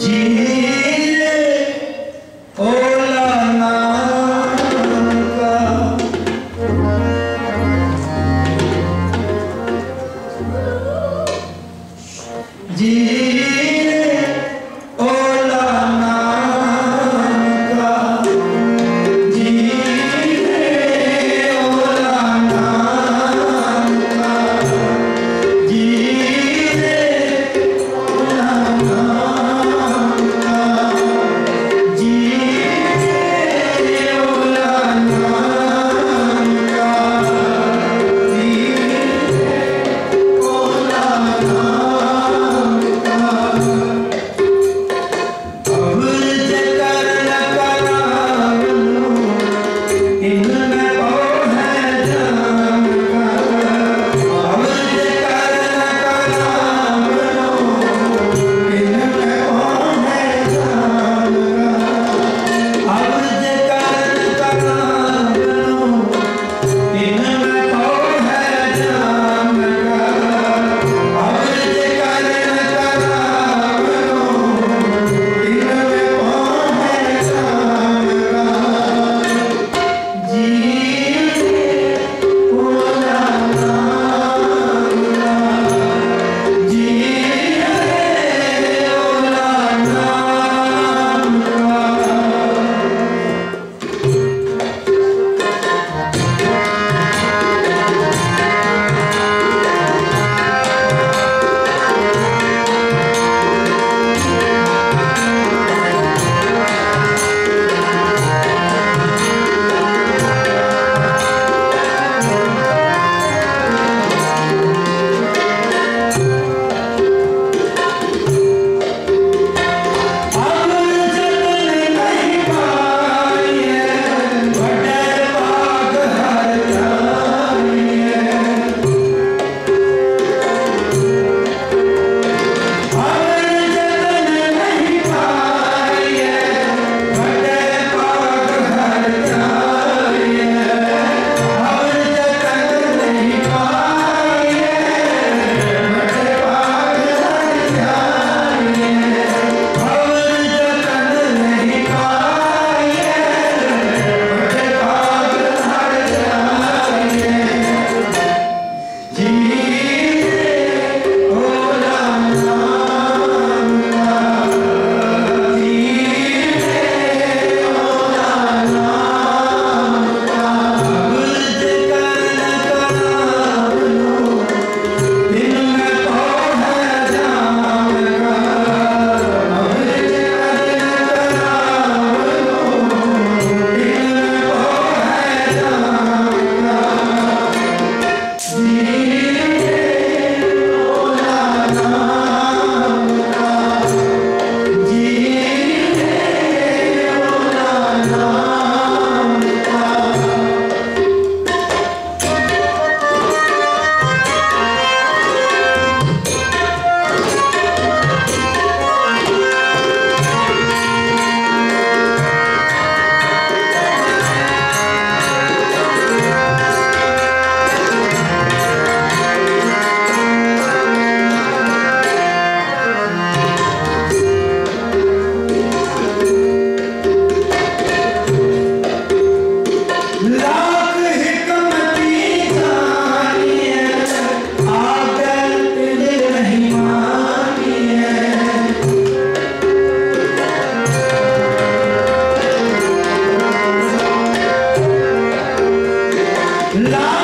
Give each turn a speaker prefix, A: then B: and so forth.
A: जीरे Love.